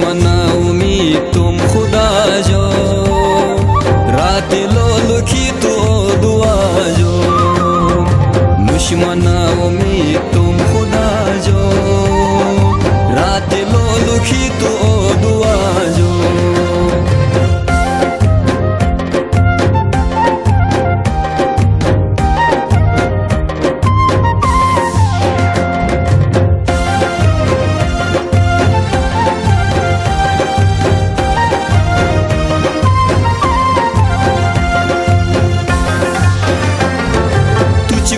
मनाओ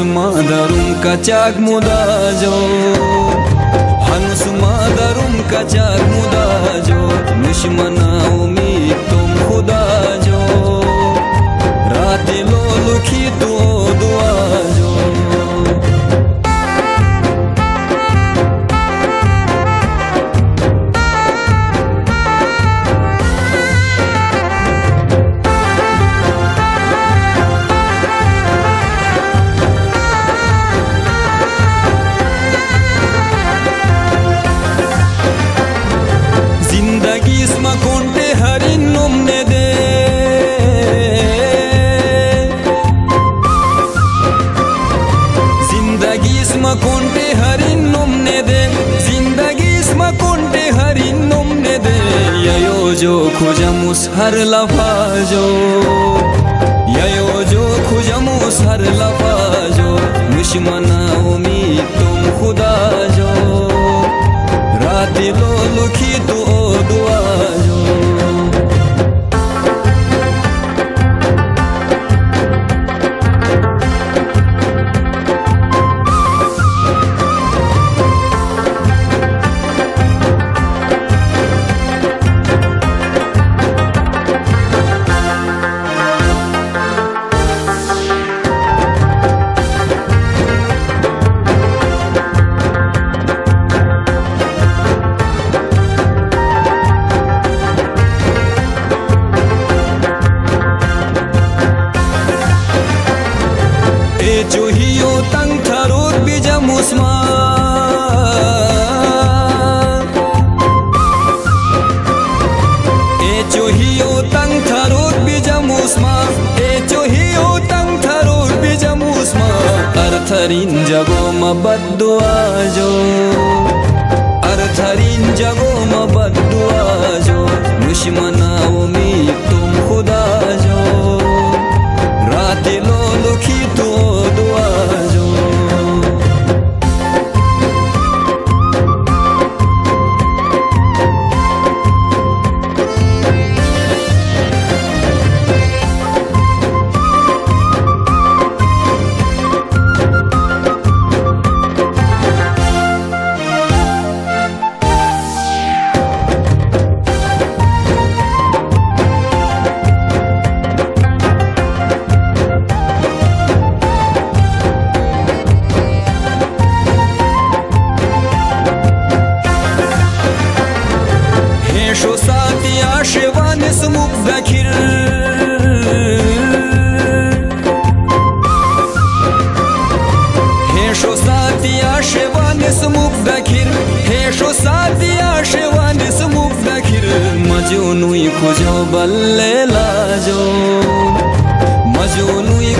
हनुस मादरुम का चाक मुदा जो। हनुस मादरुम का चाक मुदा कोंटे हरिन नुमने दे। ज़िंदगी इसमा हरी हरिन नुमने दे। यो जो खुजमुस हर लफाजो ययो अर्थरिन जगो मबद्दुआ जो अर्थरिन जगो मबद्दुआ जो दुश्मना उम्मीद तुम हेशो सातिया शिवानिस मुबकिर हेशो सातिया शिवानिस मुबकिर मजूनुई खुजो बल्ले लाजो मजूनुई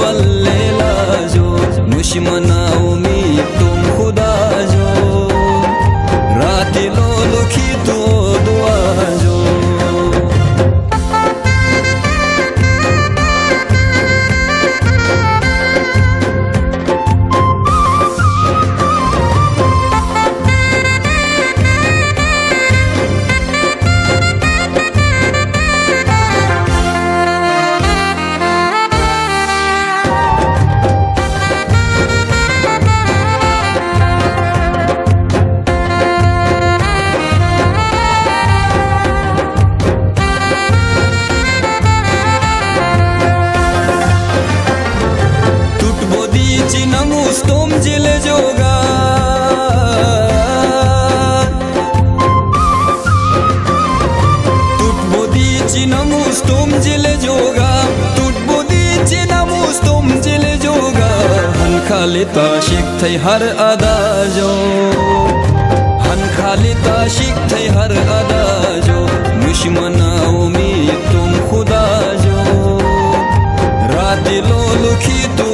balle lajo. लाजो आशिक थे हर अदाजो। हन खाली ताशिक थे हर अदाजो। जो दुश्मना तुम खुदा जो रात दिलो लुखी तुम